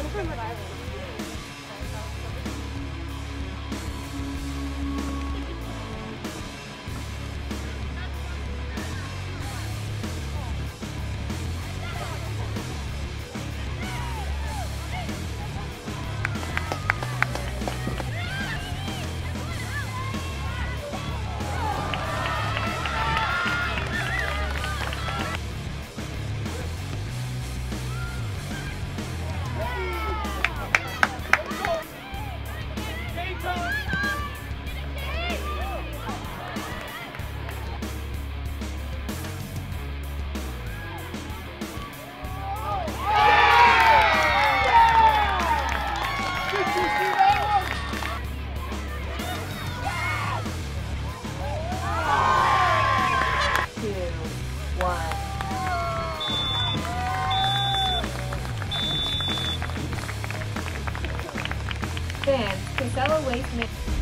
I'm from Rhode Island. Fans, Casella Waste Management